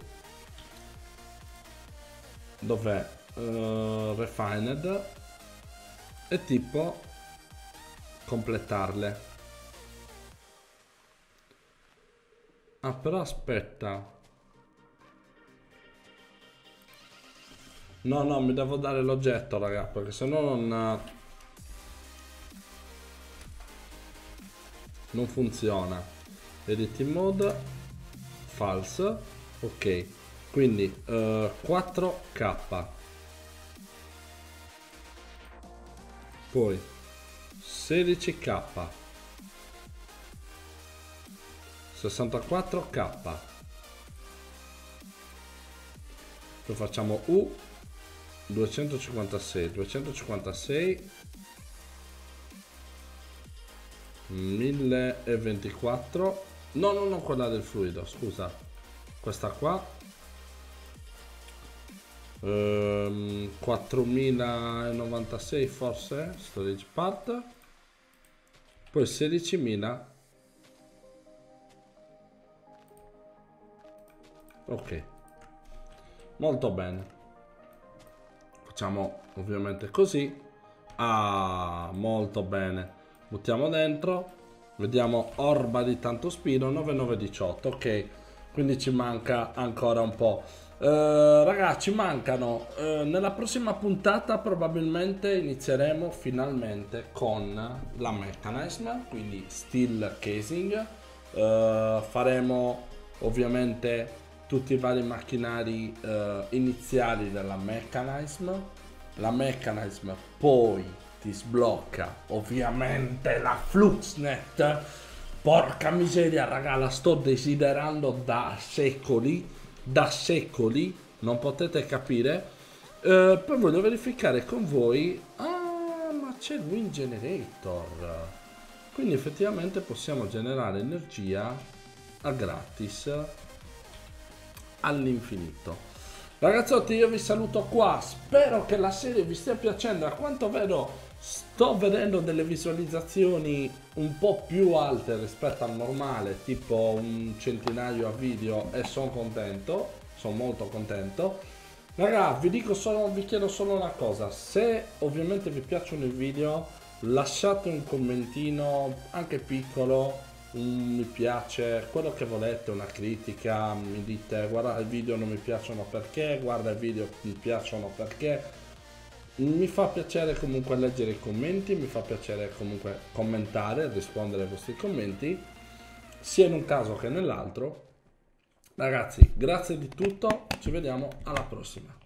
Dov'è? Uh, refined. E tipo completarle. Ah però aspetta No, no, mi devo dare l'oggetto, raga, perché se no non... Non funziona. Editing mode. False. Ok. Quindi uh, eh, 4K. Poi 16K. 64K. Poi facciamo U 256 256 1024 no no no quella del fluido scusa. Questa qua. Ehm, 4096 forse storage part. Poi 16000 ok. Molto bene facciamo ovviamente così. Ah molto bene. Buttiamo dentro. Vediamo orba di tanto spino 9918 ok. Quindi ci manca ancora un po' Uh, ragazzi mancano. Uh, nella prossima puntata probabilmente inizieremo finalmente con la mechanism quindi steel casing. Uh, faremo ovviamente tutti i vari macchinari uh, iniziali della Mechanism. La Mechanism poi ti sblocca ovviamente la Fluxnet. Porca miseria, raga, la sto desiderando da secoli, da secoli, non potete capire. Uh, poi voglio verificare con voi. Ah, ma c'è il Wind Generator. Quindi effettivamente possiamo generare energia a gratis all'infinito. Ragazzotti, io vi saluto qua. Spero che la serie vi stia piacendo. A quanto vedo, sto vedendo delle visualizzazioni un po' più alte rispetto al normale, tipo un centinaio a video, e sono contento. Sono molto contento. Raga, vi dico solo, vi chiedo solo una cosa. Se ovviamente vi piacciono i video, lasciate un commentino, anche piccolo mi piace, quello che volete, una critica, mi dite guarda il video non mi piacciono perché, guarda il video mi piacciono perché. Mi fa piacere comunque leggere i commenti, mi fa piacere comunque commentare, rispondere ai vostri commenti, sia in un caso che nell'altro. Ragazzi, grazie di tutto, ci vediamo alla prossima.